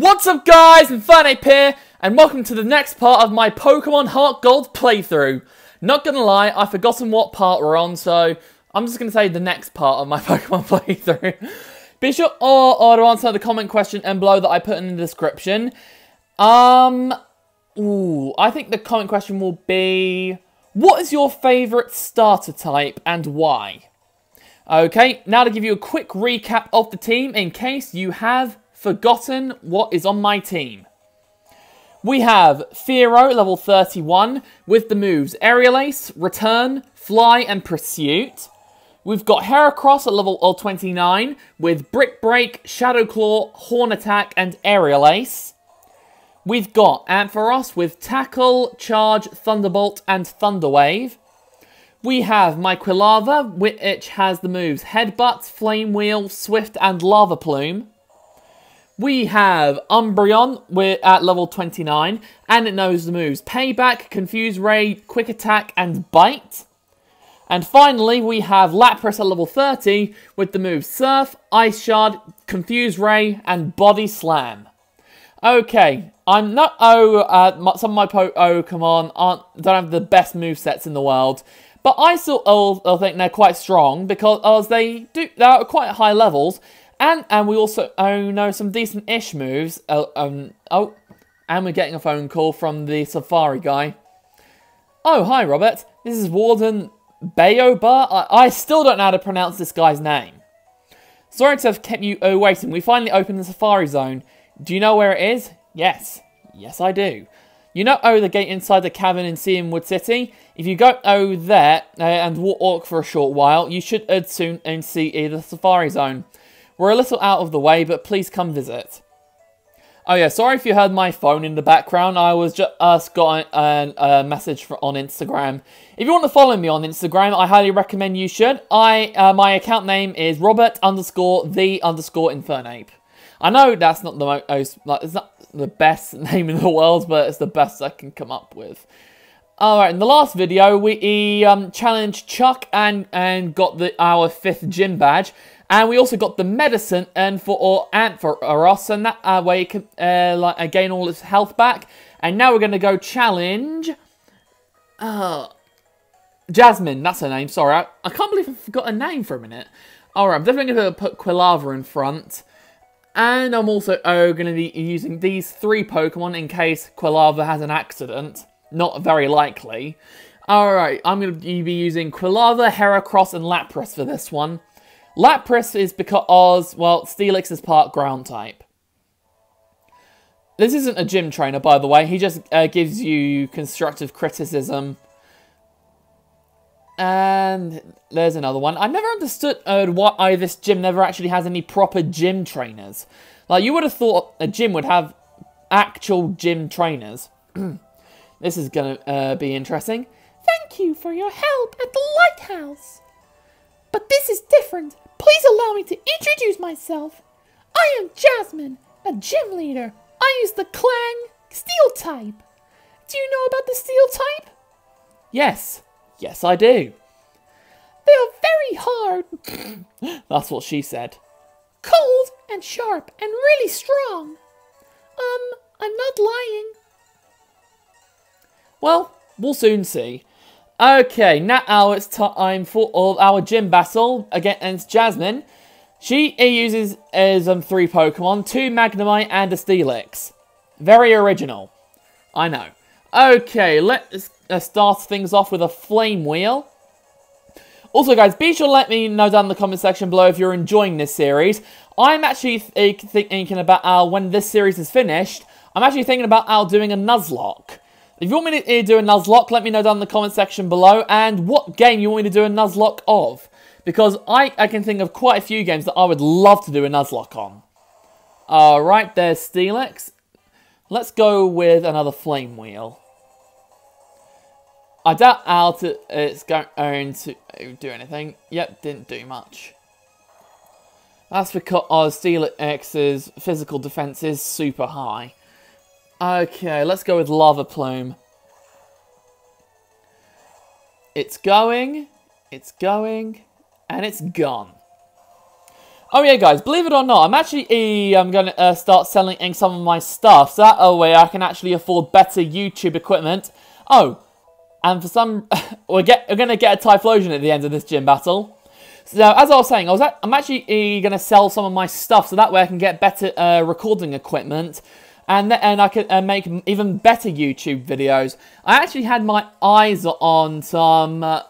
What's up guys, Infernape here, and welcome to the next part of my Pokemon Heart Gold playthrough. Not gonna lie, I've forgotten what part we're on, so I'm just gonna say the next part of my Pokemon playthrough. Be sure or, or to answer the comment question and below that I put in the description. Um, ooh, I think the comment question will be, what is your favourite starter type and why? Okay, now to give you a quick recap of the team in case you have forgotten what is on my team. We have Fearow, level 31, with the moves Aerial Ace, Return, Fly, and Pursuit. We've got Heracross at level 29, with Brick Break, Shadow Claw, Horn Attack, and Aerial Ace. We've got Ampharos with Tackle, Charge, Thunderbolt, and Thunderwave. We have my Quilava, which has the moves Headbutt, Flame Wheel, Swift, and Lava Plume. We have Umbreon we're at level 29, and it knows the moves Payback, Confuse Ray, Quick Attack, and Bite. And finally, we have Lapras at level 30 with the moves Surf, Ice Shard, Confuse Ray, and Body Slam. Okay, I'm not oh uh, some of my Pokemon aren't don't have the best move sets in the world, but I still think they're quite strong because as they do they're at quite high levels and and we also oh, know some decent-ish moves. Uh, um, oh, and we're getting a phone call from the Safari guy. Oh, hi, Robert. This is Warden Baoba. I, I still don't know how to pronounce this guy's name. Sorry to have kept you oh, waiting. We finally opened the Safari Zone. Do you know where it is? Yes. Yes, I do. You know oh the gate inside the cavern in Cianwood City? If you go oh there uh, and walk for a short while, you should uh, soon and see the Safari Zone. We're a little out of the way, but please come visit. Oh yeah, sorry if you heard my phone in the background. I was just uh, got a, a message for, on Instagram. If you want to follow me on Instagram, I highly recommend you should. I uh, my account name is Robert underscore the underscore Infernape. I know that's not the most like it's not the best name in the world, but it's the best I can come up with. Alright, in the last video, we um, challenged Chuck and, and got the our fifth gym badge. And we also got the medicine and for or and for Ampharos, and that uh, way it can uh, like uh, gain all its health back. And now we're going to go challenge. Uh, Jasmine, that's her name. Sorry, I, I can't believe I forgot her name for a minute. Alright, I'm definitely going to put Quilava in front. And I'm also oh, going to be using these three Pokemon in case Quilava has an accident. Not very likely. Alright, I'm going to be using Quilava, Heracross, and Lapras for this one. Lapras is because, well, Steelix is part ground type. This isn't a gym trainer, by the way. He just uh, gives you constructive criticism. And there's another one. I never understood uh, why this gym never actually has any proper gym trainers. Like, you would have thought a gym would have actual gym trainers. this is going to uh, be interesting. Thank you for your help at the lighthouse. But this is different. Please allow me to introduce myself. I am Jasmine, a gym leader. I use the Clang Steel type. Do you know about the Steel type? Yes. Yes, I do. They are very hard. That's what she said. Cold and sharp and really strong. Um, I'm not lying. Well, we'll soon see. Okay, now it's time for all our gym battle against Jasmine. She uses as um, three Pokemon, two Magnemite and a Steelix. Very original. I know. Okay, let's uh, start things off with a Flame Wheel. Also, guys, be sure to let me know down in the comment section below if you're enjoying this series. I'm actually th thinking about uh, when this series is finished, I'm actually thinking about uh, doing a Nuzlocke. If you want me to do a Nuzlocke, let me know down in the comment section below. And what game you want me to do a Nuzlocke of. Because I, I can think of quite a few games that I would love to do a Nuzlocke on. Alright, there's Steelix. Let's go with another Flame Wheel. I doubt how it's going to uh, do anything. Yep, didn't do much. That's because oh, Steelix's physical defense is super high. Okay, let's go with Lava Plume. It's going, it's going, and it's gone. Oh yeah, guys, believe it or not, I'm actually I'm going to uh, start selling some of my stuff, so that way I can actually afford better YouTube equipment. Oh, and for some, we're, get, we're going to get a Typhlosion at the end of this gym battle. So as I was saying, I was at, I'm actually uh, going to sell some of my stuff, so that way I can get better uh, recording equipment, and and I can uh, make even better YouTube videos. I actually had my eyes on some uh,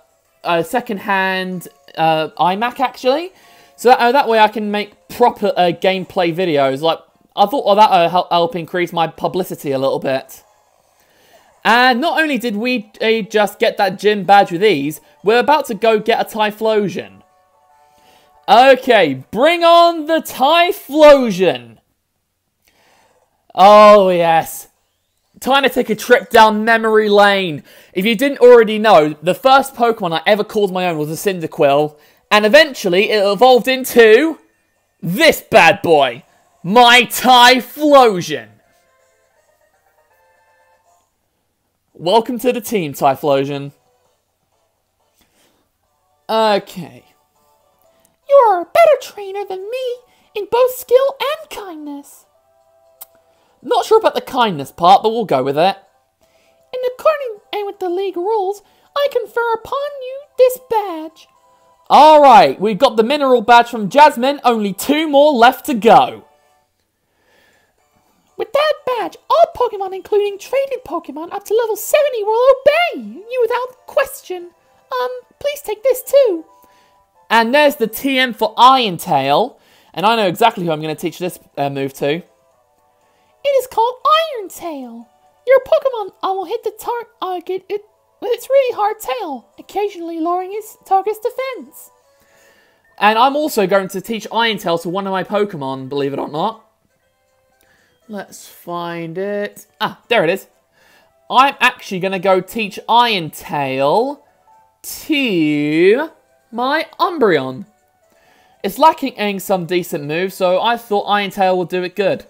uh, second-hand uh, iMac actually. So that, uh, that way I can make proper uh, gameplay videos. Like, I thought oh, that would help, help increase my publicity a little bit. And not only did we uh, just get that gym badge with ease, we're about to go get a Typhlosion. Okay, bring on the Typhlosion. Oh, yes. Time to take a trip down memory lane. If you didn't already know, the first Pokemon I ever called my own was a Cyndaquil, and eventually it evolved into this bad boy, my Typhlosion. Welcome to the team, Typhlosion. Okay. You are a better trainer than me in both skill and kindness. Not sure about the kindness part, but we'll go with it. And according and with the league rules, I confer upon you this badge. Alright, we've got the mineral badge from Jasmine, only two more left to go. With that badge, all Pokemon, including traded Pokemon up to level 70, will obey you without question. Um, please take this too. And there's the TM for Iron Tail. And I know exactly who I'm going to teach this uh, move to. It is called Iron Tail. Your Pokemon will hit the target it with its really hard tail, occasionally lowering its target's defense. And I'm also going to teach Iron Tail to one of my Pokemon, believe it or not. Let's find it. Ah, there it is. I'm actually going to go teach Iron Tail to my Umbreon. It's lacking some decent moves, so I thought Iron Tail would do it good.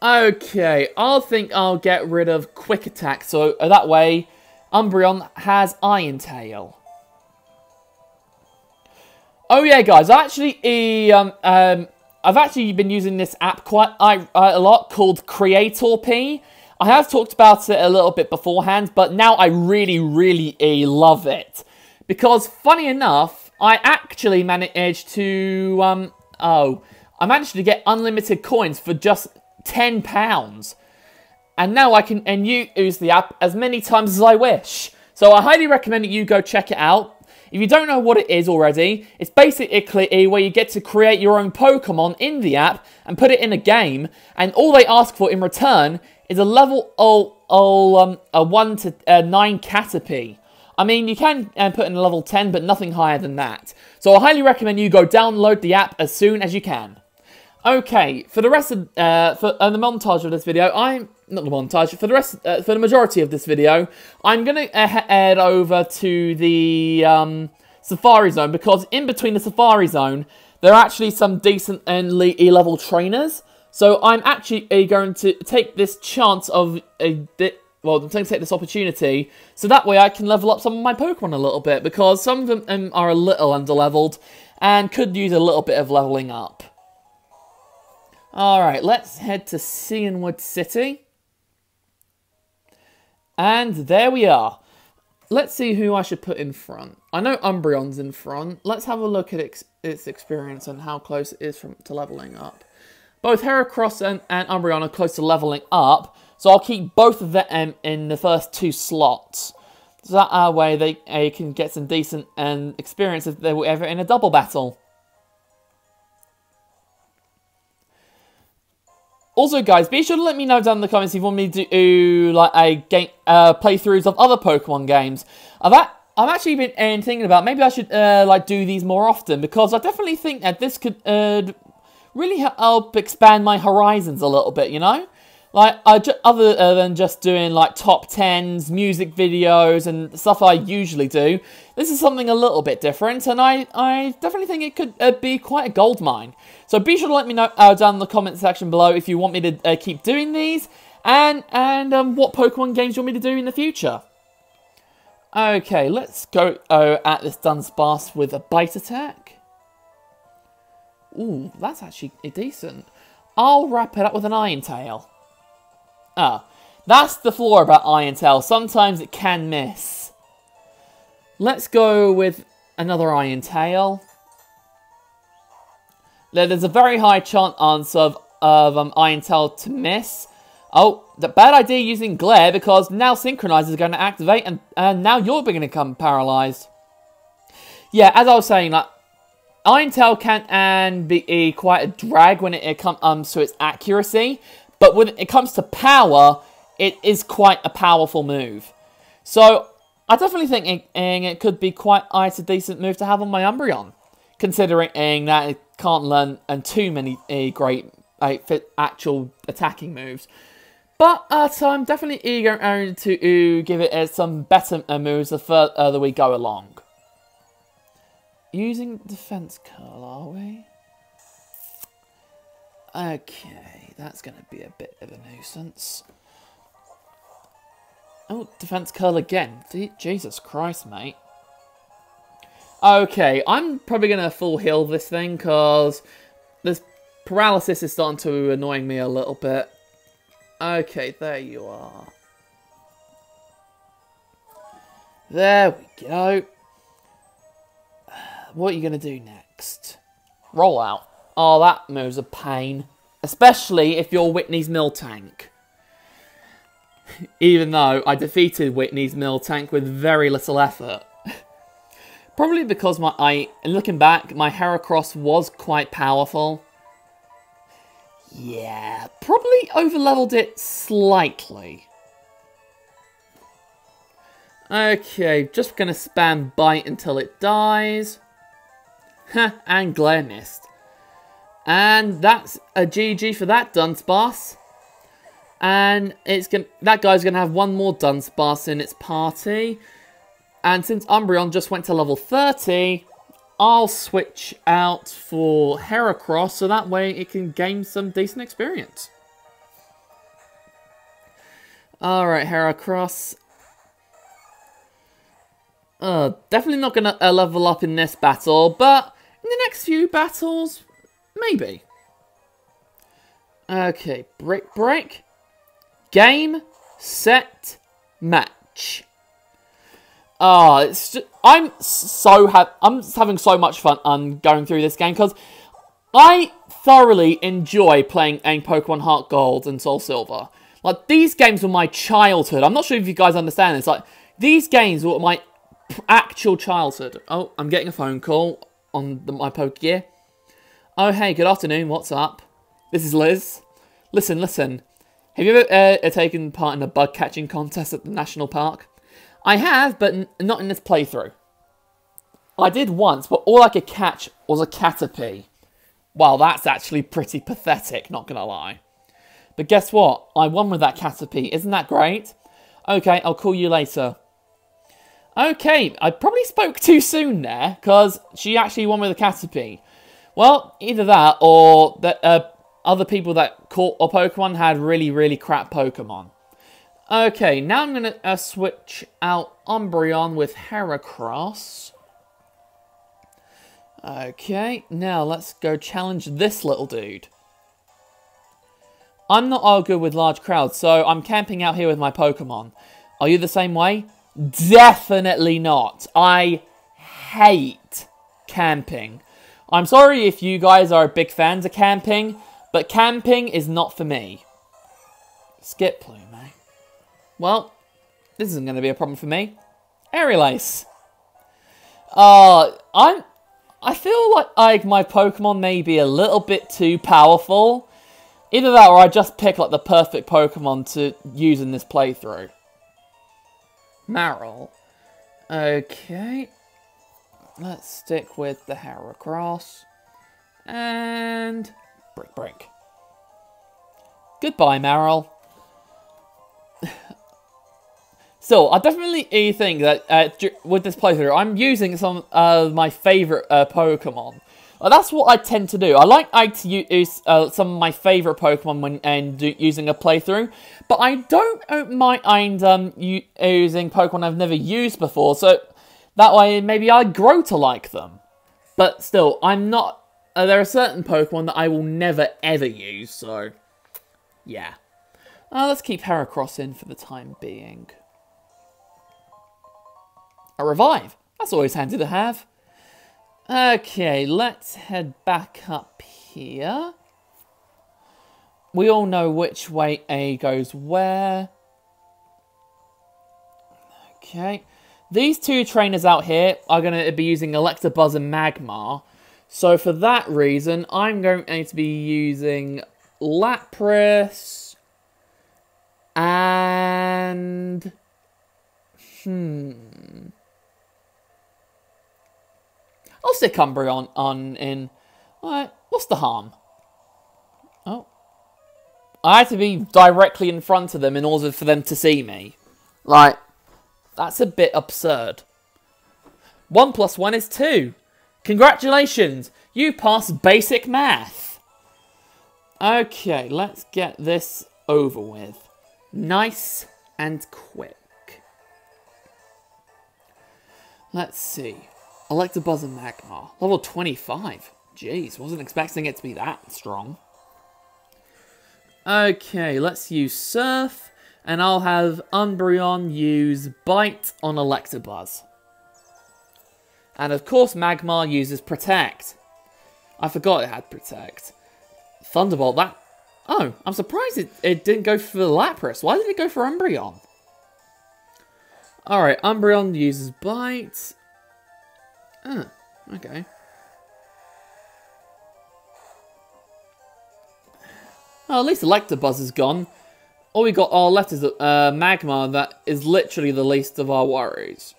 Okay, I think I'll get rid of Quick Attack, so that way Umbreon has Iron Tail. Oh yeah, guys, I actually um, um, I've actually been using this app quite a lot called Creator P. I have talked about it a little bit beforehand, but now I really, really uh, love it because, funny enough, I actually managed to um, oh, I managed to get unlimited coins for just ten pounds. And now I can and you use the app as many times as I wish. So I highly recommend that you go check it out. If you don't know what it is already, it's basically where you get to create your own Pokemon in the app and put it in a game, and all they ask for in return is a level oh, oh um, a 1 to uh, 9 Caterpie. I mean, you can uh, put in a level 10, but nothing higher than that. So I highly recommend you go download the app as soon as you can. Okay, for the rest of uh, for uh, the montage of this video, I'm not the montage, for the rest, uh, for the majority of this video, I'm to uh, head over to the um, Safari Zone, because in between the Safari Zone, there are actually some decent and E-level trainers. So I'm actually uh, going to take this chance of a well, I'm going to take this opportunity, so that way I can level up some of my Pokemon a little bit, because some of them um, are a little underleveled, and could use a little bit of leveling up. Alright, let's head to Cianwood City. And there we are. Let's see who I should put in front. I know Umbreon's in front. Let's have a look at its, its experience and how close it is from, to leveling up. Both Heracross and, and Umbreon are close to leveling up, so I'll keep both of them in the first two slots. So that uh, way they, can get some decent um, experience if they were ever in a double battle. Also, guys, be sure to let me know down in the comments if you want me to do like a game uh, playthroughs of other Pokemon games. I've I've actually been uh, thinking about maybe I should uh, like do these more often because I definitely think that this could uh, really help expand my horizons a little bit. You know. Like, I other uh, than just doing like top tens, music videos, and stuff I usually do, this is something a little bit different, and I, I definitely think it could uh, be quite a gold mine. So be sure to let me know uh, down in the comment section below if you want me to uh, keep doing these, and and um, what Pokemon games you want me to do in the future. Okay, let's go uh, at this Dunsparce with a bite attack. ooh, that's actually decent. I'll wrap it up with an Iron Tail. Ah, that's the flaw about Iron Tail. Sometimes it can miss. Let's go with another Iron Tail. There's a very high chance of, of um, to miss. Oh, the bad idea using Glare because now Synchronize is going to activate and, and now you're going to become paralyzed. Yeah, as I was saying, like, Iron Tail can and be quite a drag when it, it comes um, to its accuracy, but when it comes to power, it is quite a powerful move. So, I definitely think it, it could be quite a decent move to have on my Umbreon, considering that it can't learn and too many uh, great uh, actual attacking moves. But uh, so I'm definitely eager to give it uh, some better uh, moves the further we go along. Using defense curl, are we? Okay, that's going to be a bit of a nuisance. Oh, defense curl again. Jesus Christ, mate. Okay, I'm probably going to full heal this thing because this paralysis is starting to annoying me a little bit. Okay, there you are. There we go. What are you going to do next? Roll out. Oh, that move's a pain. Especially if you're Whitney's Miltank. Even though I defeated Whitney's Miltank with very little effort. Probably because my I looking back, my Heracross was quite powerful. Yeah, probably overleveled it slightly. Okay, just gonna spam bite until it dies. and Glare missed. And that's a GG for that Dunsparce. And it's gonna, that guy's to have one more Dunsparce in its party. And since Umbreon just went to level 30, I'll switch out for Heracross so that way it can gain some decent experience. Alright, Heracross. Uh, definitely not going to uh, level up in this battle, but in the next few battles, maybe. Okay, brick break. Game, set, match. Ah, oh, it's just, I'm so ha I'm having so much fun um, going through this game because I thoroughly enjoy playing a Pokemon Heart Gold and Soul Silver. Like these games were my childhood. I'm not sure if you guys understand this. Like these games were my actual childhood. Oh, I'm getting a phone call on the, my Pokegear. Oh, hey, good afternoon. What's up? This is Liz. Listen, listen. Have you ever uh, taken part in a bug catching contest at the national park? I have, but not in this playthrough. I did once, but all I could catch was a Caterpie. Well, that's actually pretty pathetic, not gonna lie. But guess what? I won with that Caterpie. Isn't that great? Okay, I'll call you later. Okay, I probably spoke too soon there, because she actually won with a Caterpie. Well, either that, or that uh, other people that caught a Pokemon had really, really crap Pokemon. Okay, now I'm going to uh, switch out Umbreon with Heracross. Okay, now let's go challenge this little dude. I'm not all good with large crowds, so I'm camping out here with my Pokemon. Are you the same way? Definitely not. I hate camping. I'm sorry if you guys are big fans of camping, but camping is not for me. Skiploom. Well, this isn't going to be a problem for me. Aerial Ace. Uh, I'm... I feel like I, my Pokemon may be a little bit too powerful. Either that or I just pick like the perfect Pokemon to use in this playthrough. Marill. Okay. Let's stick with the Heracross. And... Brick Break. Goodbye, Marill. So, I definitely think that uh, with this playthrough, I'm using some of my favourite uh, Pokemon. That's what I tend to do. I like I to use uh, some of my favourite Pokemon when and using a playthrough, but I don't mind um, using Pokemon I've never used before, so that way maybe I grow to like them. But still, I'm not uh, there are certain Pokemon that I will never ever use, so yeah. Uh, let's keep Heracross in for the time being. A revive. That's always handy to have. Okay, let's head back up here. We all know which way A goes where. Okay. These two trainers out here are going to be using Electabuzz and Magmar. So for that reason, I'm going to be using Lapras and... Hmm... I'll stick Umbreon on in. Alright, what's the harm? Oh. I had to be directly in front of them in order for them to see me. Like, that's a bit absurd. One plus one is two. Congratulations, you passed basic math. Okay, let's get this over with. Nice and quick. Let's see. Electabuzz and Magmar. Level 25. Jeez, wasn't expecting it to be that strong. Okay, let's use Surf, and I'll have Umbreon use Bite on Electabuzz. And of course Magmar uses Protect. I forgot it had Protect. Thunderbolt, that... Oh, I'm surprised it, it didn't go for Lapras. Why did it go for Umbreon? Alright, Umbreon uses Bite. Oh, okay. Well, at least Electabuzz is gone. All we got are letters of uh, Magmar that is literally the least of our worries.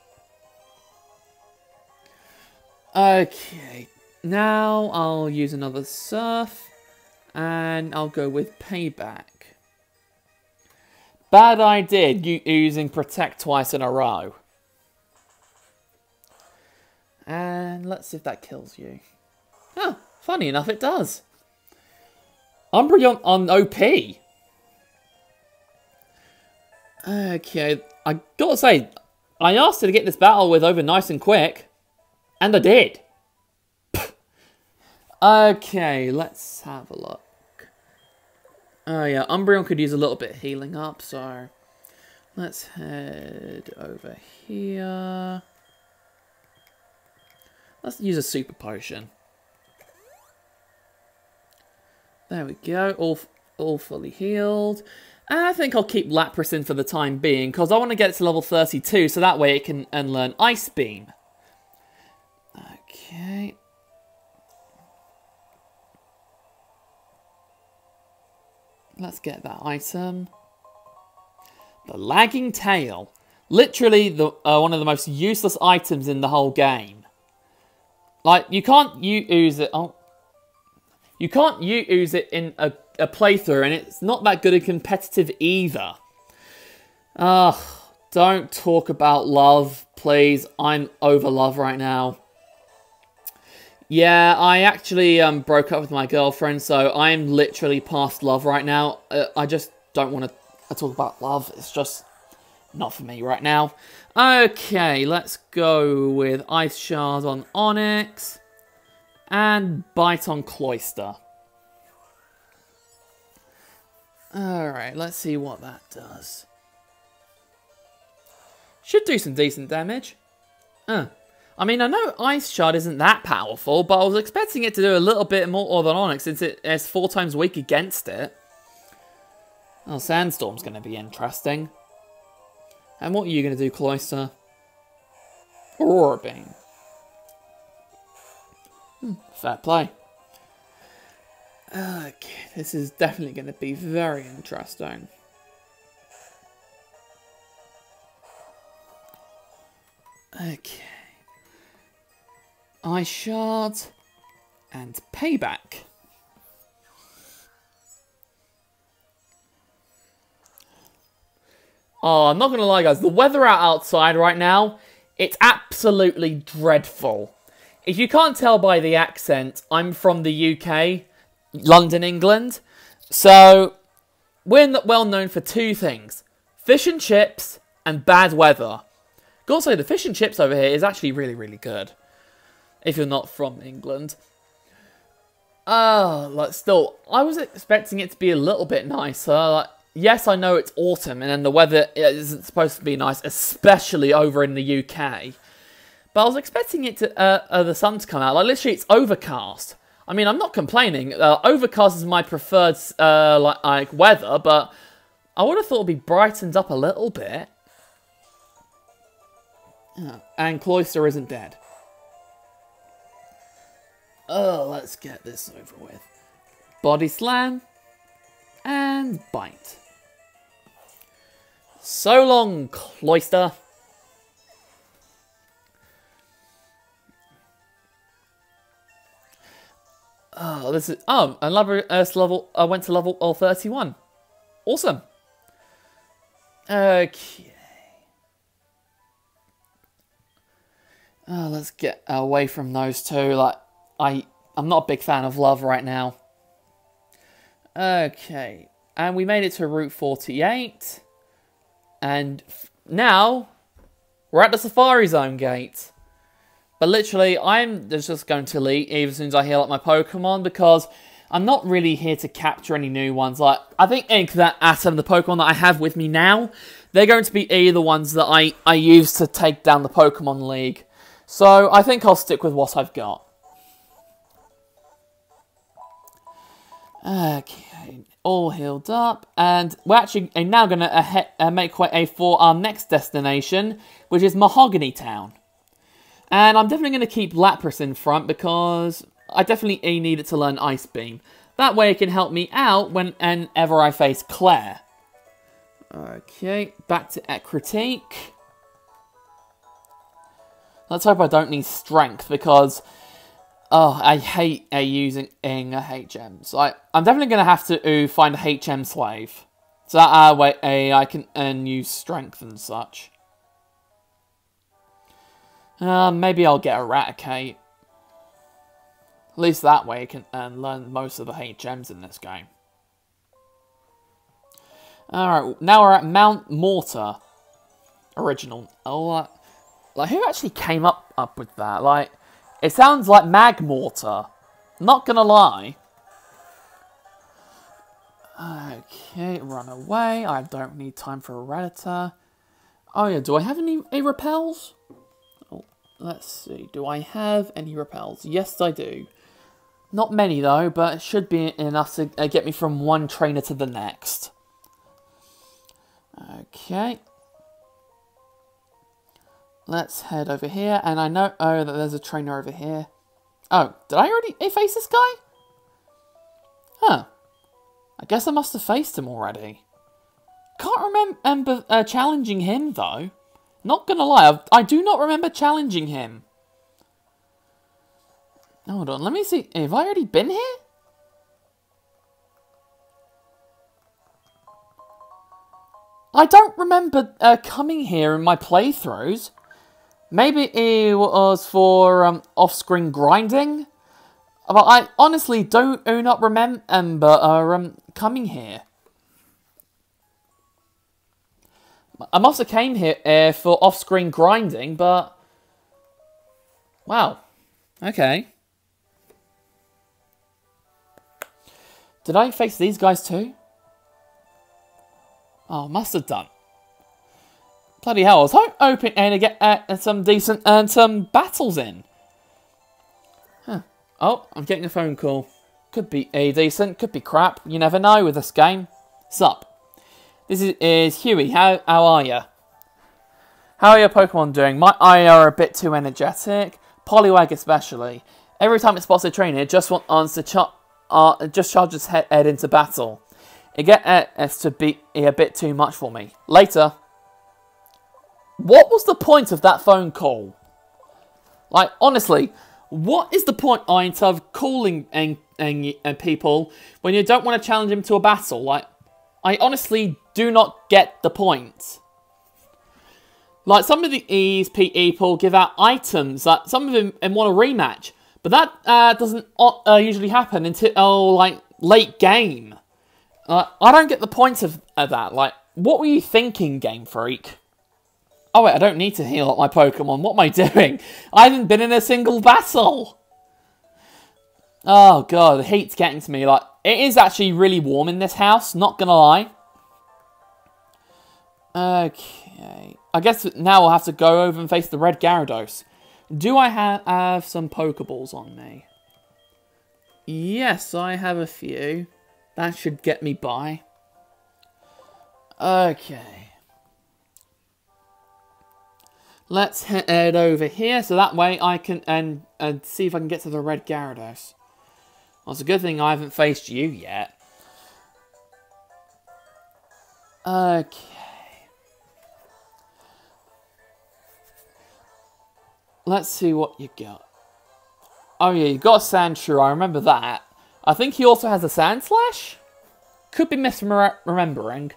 Okay, now I'll use another Surf, and I'll go with Payback. Bad idea using Protect twice in a row. And let's see if that kills you. Oh, funny enough, it does. Umbreon on OP. Okay, I gotta say, I asked her to get this battle with over nice and quick, and I did. okay, let's have a look. Oh yeah, Umbreon could use a little bit of healing up, so let's head over here. Let's use a super potion. There we go, all, all fully healed. I think I'll keep Lapras in for the time being, because I want to get it to level 32, so that way it can unlearn Ice Beam. Okay. Let's get that item. The Lagging Tail. Literally the uh, one of the most useless items in the whole game. Like, you can't you use it... Oh. You can't you use it in a, a playthrough, and it's not that good a competitive either. Ugh. Don't talk about love, please. I'm over love right now. Yeah, I actually um, broke up with my girlfriend, so I'm literally past love right now. Uh, I just don't want to talk about love. It's just not for me right now. Okay, let's go with Ice Shard on Onix And Bite on Cloyster. Alright, let's see what that does. Should do some decent damage. I mean, I know Ice Shard isn't that powerful, but I was expecting it to do a little bit more than Onix since it is four times weak against it. Well, Sandstorm's going to be interesting. And what are you going to do, Cloyster? Aurora Beam. Hmm, fair play. Okay, this is definitely going to be very interesting. Okay. Ice Shard and Payback. Oh, I'm not going to lie, guys. The weather out outside right now, it's absolutely dreadful. If you can't tell by the accent, I'm from the UK, London, England. So, we're well known for two things. Fish and chips and bad weather. Also, the fish and chips over here is actually really, really good. If you're not from England. Uh, like still, I was expecting it to be a little bit nicer. Like, yes, I know it's autumn and then the weather isn't supposed to be nice, especially over in the UK. But I was expecting it to, uh, uh, the sun to come out. Like, literally, it's overcast. I mean, I'm not complaining. Uh, overcast is my preferred, uh, like, like, weather, but I would have thought it'd be brightened up a little bit. And Cloyster isn't dead. Oh, let's get this over with. Body slam. And bite. So long, Cloyster. Oh, ah, this is... Oh, and Lapras uh, level... I went to level oh, 31. Awesome. Okay. Oh, let's get away from those two. Like, I, I'm not a big fan of love right now. Okay. And we made it to Route 48. And now, we're at the Safari Zone gate. But literally, I'm just going to leave as soon as I heal up my Pokemon because I'm not really here to capture any new ones. Like, I think Ink, that Atom, the Pokemon that I have with me now, they're going to be either ones that I, I use to take down the Pokemon League. So I think I'll stick with what I've got. Okay, all healed up, and we're actually eh, now going to uh, make way eh, for our next destination, which is Mahogany Town. And I'm definitely going to keep Lapras in front because I definitely eh, need it to learn Ice Beam. That way it can help me out whenever I face Clair. Okay, back to Ecruteak. Let's hope I don't need strength because oh, I hate uh, using uh, HMs. I, I'm definitely going to have to find a HM slave. So that uh, way uh, I can earn use strength and such. Uh, maybe I'll get a Raticate. At least that way I can uh, learn most of the HMs in this game. Alright, now we're at Mount Mortar. Original. Oh, like, who actually came up, up with that? Like, it sounds like Magmortar. Not gonna lie. Okay, run away. I don't need time for a Rattata. Oh yeah, do I have any, any repels? Oh, let's see. Do I have any repels? Yes, I do. Not many though, but it should be enough to uh, get me from one trainer to the next. Okay. Let's head over here, and I know, oh, that there's a trainer over here. Oh, did I already face this guy? Huh. I guess I must have faced him already. Can't remember uh, challenging him, though. Not gonna lie, I do not remember challenging him. Hold on, let me see. Have I already been here? I don't remember uh, coming here in my playthroughs. Maybe it was for um, off-screen grinding? But I honestly don't do not remember uh, um, coming here. I must have came here uh, for off-screen grinding, but... Wow. Okay. Did I face these guys too? Oh, must have done. Bloody hell, I was hoping to get uh, some decent uh, some battles in. Huh. Oh, I'm getting a phone call. Could be a decent, could be crap. You never know with this game. Sup? This is, is Huey. How, how are you? How are your Pokemon doing? My eye are a bit too energetic. Poliwag especially. Every time it spots a trainer, it just wants to uh, just charges head, head into battle. It gets to be a bit too much for me. Later. What was the point of that phone call? Like, honestly, what is the point of calling and, and, people when you don't want to challenge them to a battle? Like, I honestly do not get the point. Like, some of these people give out items, like, some of them and want a rematch. But that uh, doesn't uh, usually happen until, oh, like, late game. Uh, I don't get the point of, of that. Like, what were you thinking, Game Freak? Oh wait, I don't need to heal up my Pokemon. What am I doing? I haven't been in a single battle. Oh god, the heat's getting to me. Like, it is actually really warm in this house, not gonna lie. Okay. I guess now I'll have to go over and face the red Gyarados. Do I ha have some Pokeballs on me? Yes, I have a few. That should get me by. Okay. Let's head over here, so that way I can and, and see if I can get to the red Gyarados. Well, it's a good thing I haven't faced you yet. Okay. Let's see what you got. Oh yeah, you got Sandshrew, I remember that. I think he also has a Sandslash? Could be misremembering.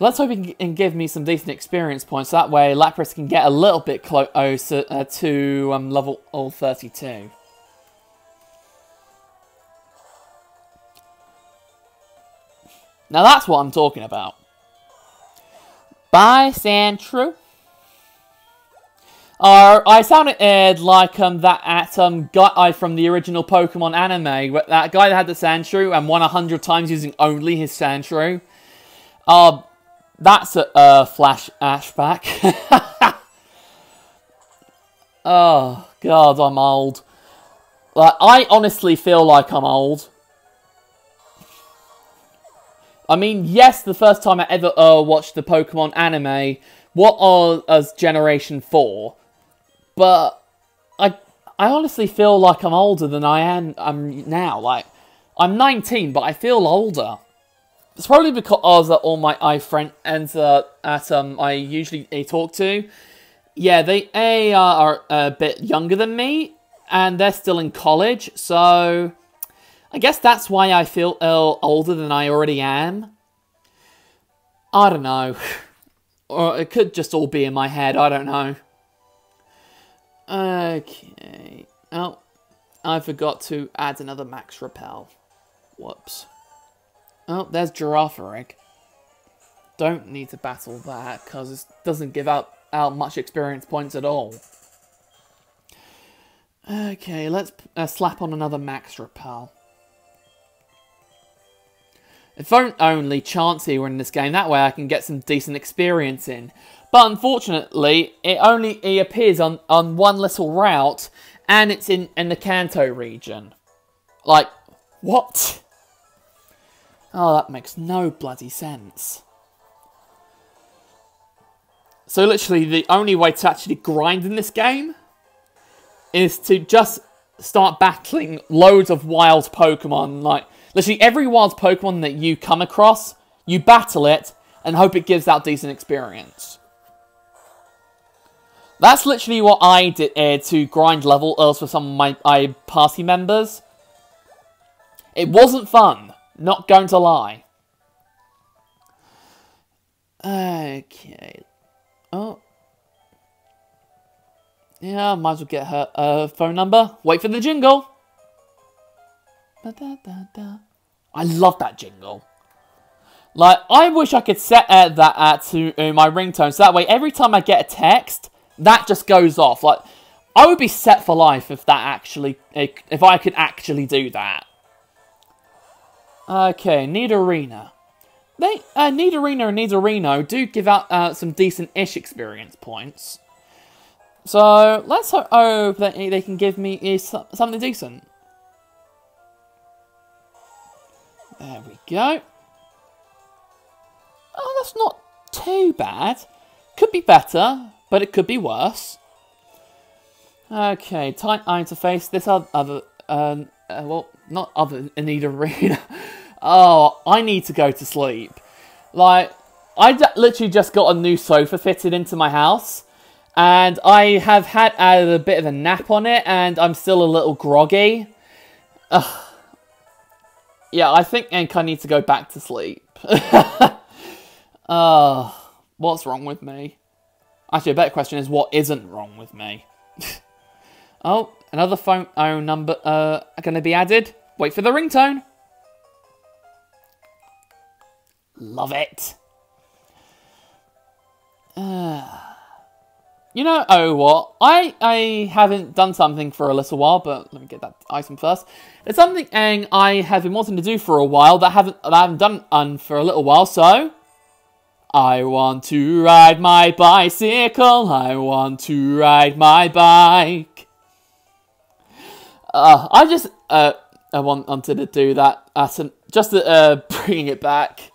Let's hope he can give me some decent experience points. That way, Lapras can get a little bit closer uh, to um, level 32. Now that's what I'm talking about. Bye, Sandshrew. Uh, I sounded like um, that at um, guy from the original Pokemon anime, that guy that had the Sandshrew and won a hundred times using only his Sandshrew. Uh, that's a uh, flash ashback. oh god, I'm old. Like I honestly feel like I'm old. I mean, yes, the first time I ever uh, watched the Pokemon anime, what was Generation 4? But I I honestly feel like I'm older than I am I'm now. Like I'm 19, but I feel older. It's probably because all my i friends uh, at um I usually talk to, yeah, they a are a bit younger than me, and they're still in college. So I guess that's why I feel uh, older than I already am. I don't know. Or it could just all be in my head, I don't know. Okay. Oh, I forgot to add another max repel. Whoops. Oh, there's Girafarig. Don't need to battle that, because it doesn't give out, out much experience points at all. Okay, let's uh, slap on another max repel. If only Chansey were in this game, that way I can get some decent experience in. But unfortunately, it only it appears on, on one little route, and it's in, in the Kanto region. Like, what? Oh, that makes no bloody sense. So literally, the only way to actually grind in this game is to just start battling loads of wild Pokemon. Like, literally every wild Pokemon that you come across, you battle it and hope it gives out decent experience. That's literally what I did uh, to grind level ups for some of my, my party members. It wasn't fun, not going to lie. Okay. Oh. Yeah, might as well get her uh, phone number. Wait for the jingle. -da -da -da. I love that jingle. Like, I wish I could set uh, that uh, to uh, my ringtone, so that way every time I get a text, that just goes off. Like, I would be set for life if that actually, if I could actually do that. Okay, Nidorino. They, uh, Nidorino and Nidorino do give out uh, some decent-ish experience points. So, let's hope that they can give me something decent. There we go. Oh, that's not too bad. Could be better, but it could be worse. Okay, tight interface. This other, other uh, uh, well, not other Anita Arena. oh, I need to go to sleep. Like, I literally just got a new sofa fitted into my house, and I have had a bit of a nap on it, and I'm still a little groggy. Ugh. Yeah, I think I need to go back to sleep. uh, what's wrong with me? Actually, a better question is what isn't wrong with me? oh, another phone oh, number uh, going to be added. Wait for the ringtone. Love it. Uh, you know, oh what? I I haven't done something for a little while, but let me get that item first. It's something Aang I have been wanting to do for a while that I haven't that I haven't done um, for a little while. So, I want to ride my bicycle. I want to ride my bike. Uh, I just uh I want, wanted to do that as an, just uh bring it back.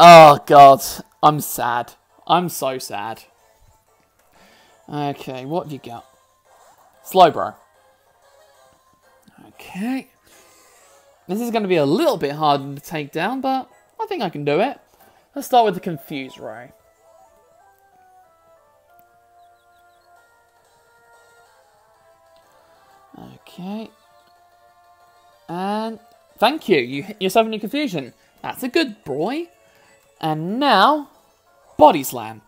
Oh God, I'm sad. I'm so sad. Okay, what have you got? Slowbro. Okay. This is going to be a little bit harder to take down, but I think I can do it. Let's start with the Confuse Ray. Okay. And thank you. You hit yourself in your confusion. That's a good boy. And now, Body Slam.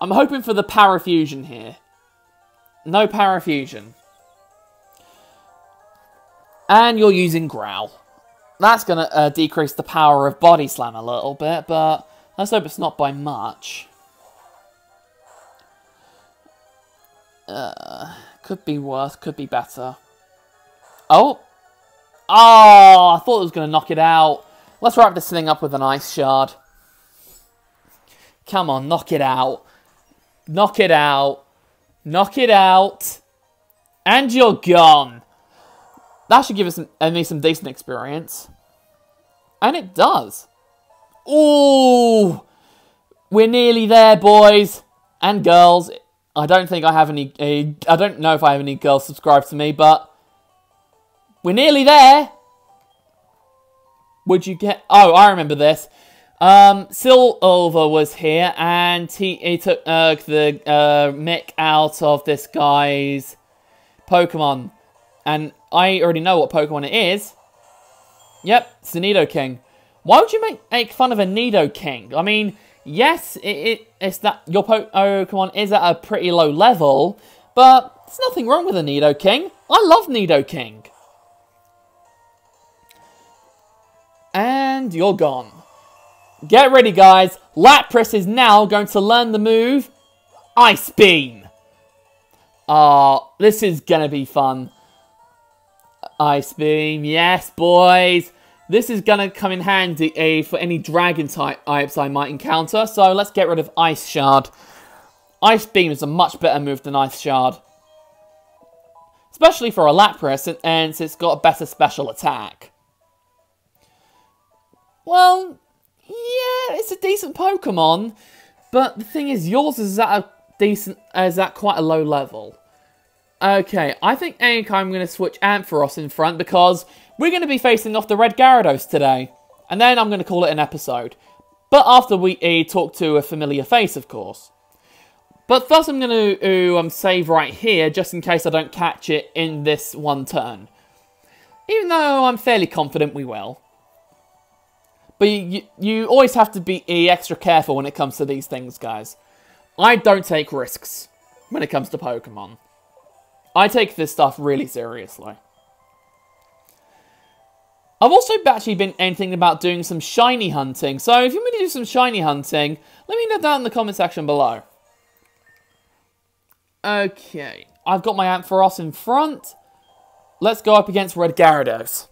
I'm hoping for the Parafusion here. No Parafusion. And you're using Growl. That's going to uh, decrease the power of Body Slam a little bit, but let's hope it's not by much. Uh, could be worse, could be better. Oh! Oh, I thought it was going to knock it out. Let's wrap this thing up with an Ice Shard. Come on, knock it out. Knock it out. Knock it out. And you're gone. That should give us some, me some decent experience. And it does. Ooh! We're nearly there, boys and girls. I don't think I have any... I don't know if I have any girls subscribed to me, but... We're nearly there. Would you get... Oh, I remember this. Um, was here, and he, he took uh, the uh, out of this guy's Pokemon. And I already know what Pokemon it is. Yep, it's the Nidoking. Why would you make, make fun of a Nidoking? I mean, yes, it, it, it's that your Pokemon is at a pretty low level, but there's nothing wrong with a Nidoking. I love Nidoking. And you're gone. Get ready, guys. Lapras is now going to learn the move Ice Beam. Ah, uh, this is going to be fun. Ice Beam, yes, boys. This is going to come in handy uh, for any Dragon type types I might encounter. So let's get rid of Ice Shard. Ice Beam is a much better move than Ice Shard. Especially for a Lapras, and it's got a better special attack. Well, yeah, it's a decent Pokemon, but the thing is, yours is at a decent, is at quite a low level. Okay, I think I'm going to switch Ampharos in front because we're going to be facing off the Red Gyarados today. And then I'm going to call it an episode. But after we uh, talk to a familiar face, of course. But first I'm going to um, save right here, just in case I don't catch it in this one turn. Even though I'm fairly confident we will. But you, you always have to be extra careful when it comes to these things, guys. I don't take risks when it comes to Pokemon. I take this stuff really seriously. I've also actually been thinking about doing some shiny hunting, so if you want me to do some shiny hunting, let me know down in the comment section below. Okay, I've got my Ampharos in front. Let's go up against Red Gyarados.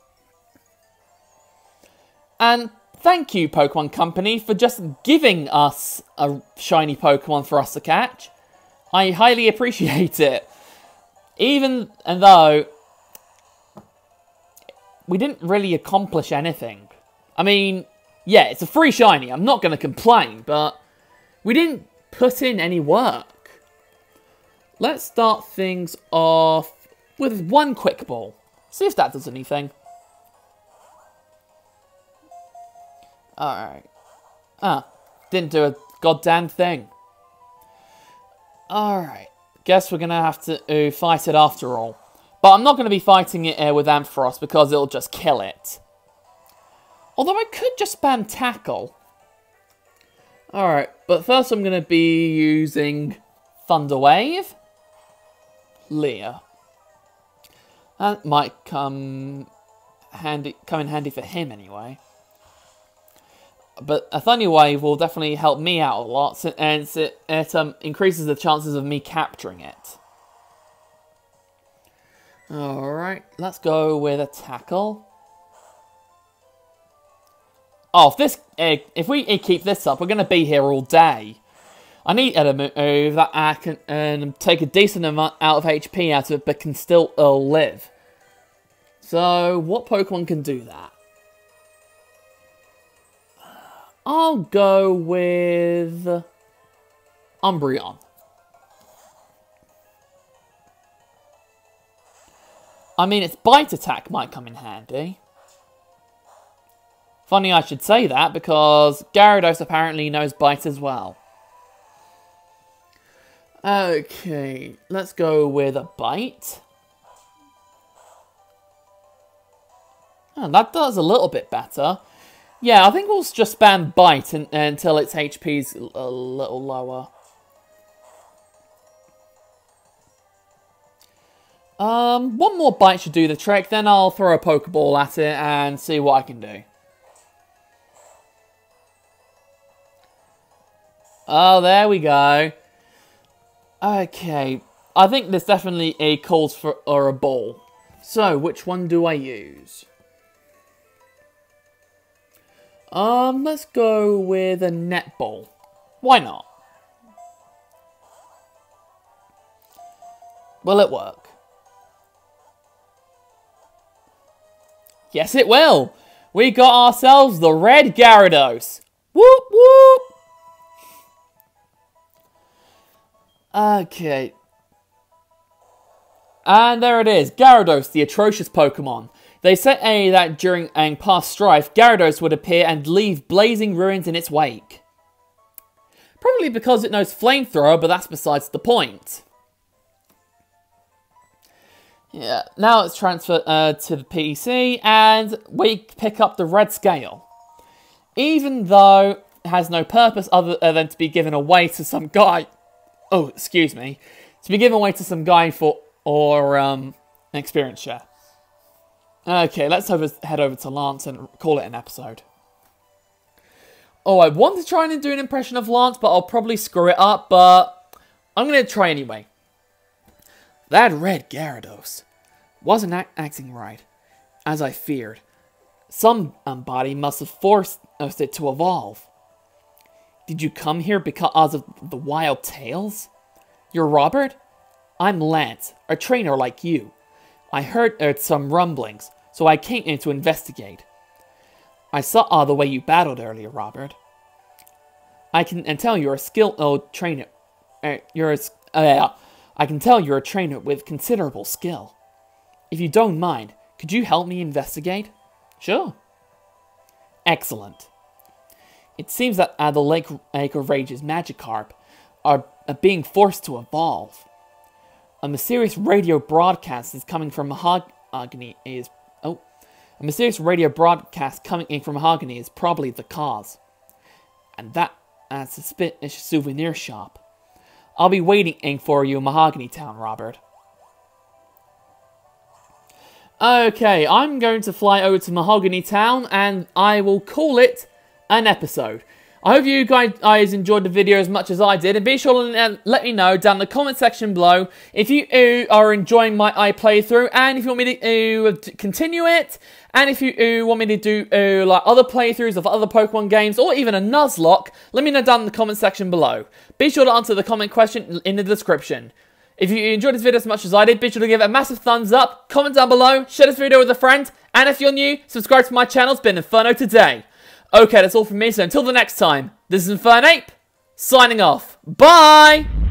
And Thank you, Pokemon Company, for just giving us a shiny Pokemon for us to catch. I highly appreciate it. Even and though we didn't really accomplish anything. I mean, yeah, it's a free shiny. I'm not going to complain, but we didn't put in any work. Let's start things off with one quick ball. See if that does anything. Alright. Ah, didn't do a goddamn thing. Alright. Guess we're to have to uh, fight it after all. But I'm not to be fighting it uh, with Ampharos because it'll just kill it. Although I could just spam Tackle. Alright, but first I'm to be using Thunder Wave. Leah. That might come handy, come in handy for him anyway. But a Thunder Wave will definitely help me out a lot, and it, um, increases the chances of me capturing it. Alright, let's go with a tackle. Oh, if this, uh, if we keep this up, we're going to be here all day. I need a move that I can um, take a decent amount out of HP out of it, but can still uh, live. So, what Pokemon can do that? I'll go with Umbreon. I mean, its bite attack might come in handy. Funny I should say that, because Gyarados apparently knows bite as well. Okay, let's go with a bite. Oh, that does a little bit better. Yeah, I think we'll just spam bite in, until its HP's a little lower. Um, one more bite should do the trick, then I'll throw a Pokeball at it and see what I can do. Oh, there we go. Okay, I think this definitely a calls for or a ball. So, which one do I use? Um, let's go with a netball. Why not? Will it work? Yes, it will. We got ourselves the red Gyarados. Whoop, whoop. Okay. And there it is, Gyarados, the atrocious Pokemon. They say that during a past strife, Gyarados would appear and leave blazing ruins in its wake. Probably because it knows Flamethrower, but that's besides the point. Yeah, now it's transferred uh, to the PC, and we pick up the red scale. Even though it has no purpose other than to be given away to some guy. Oh, excuse me. To be given away to some guy for or um, an experience share. Okay, let's over, head over to Lance and call it an episode. Oh, I want to try and do an impression of Lance, but I'll probably screw it up, but I'm going to try anyway. That red Gyarados wasn't act acting right, as I feared. Somebody must have forced it to evolve. Did you come here because of the wild tales? You're Robert? I'm Lance, a trainer like you. I heard uh, some rumblings, so I came in to investigate. I saw uh, the way you battled earlier, Robert. I can and tell you're a skilled uh, trainer. Uh, you're a, uh, I can tell you're a trainer with considerable skill. If you don't mind, could you help me investigate? Sure. Excellent. It seems that uh, the Lake, of Rage's Magikarp are uh, being forced to evolve. A mysterious radio broadcast is coming from Mahogany is a mysterious radio broadcast coming in from Mahogany is probably the cause. And that as a suspicious souvenir shop. I'll be waiting in for you in Mahogany Town, Robert. Okay, I'm going to fly over to Mahogany Town and I will call it an episode. I hope you guys enjoyed the video as much as I did, and be sure to let me know down in the comment section below if you uh, are enjoying my I playthrough, and if you want me to uh, continue it, and if you uh, want me to do like other playthroughs of other Pokemon games, or even a Nuzlocke, let me know down in the comment section below. Be sure to answer the comment question in the description. If you enjoyed this video as much as I did, be sure to give it a massive thumbs up, comment down below, share this video with a friend, and if you're new, subscribe to my channel. It's been Inferno today. Okay, that's all from me, so until the next time, this is Infernape, signing off. Bye!